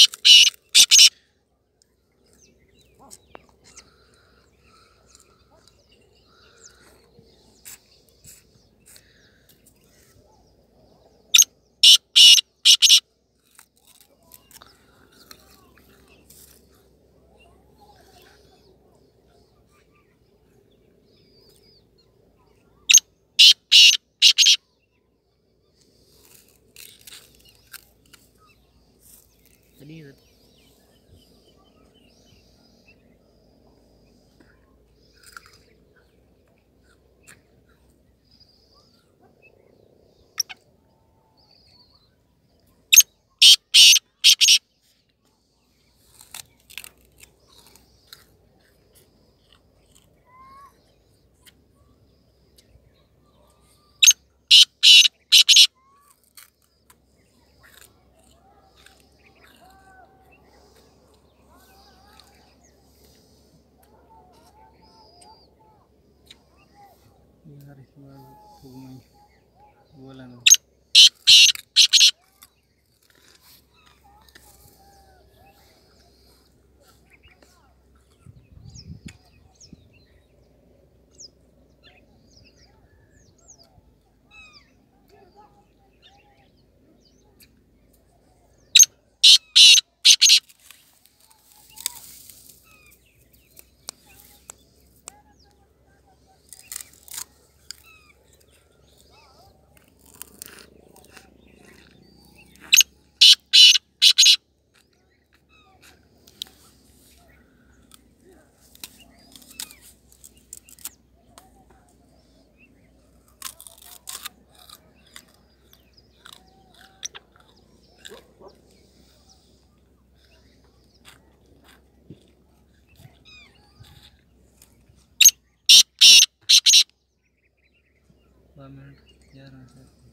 Shh, shh. needed. Semua pugmai bulan. One requirement here and here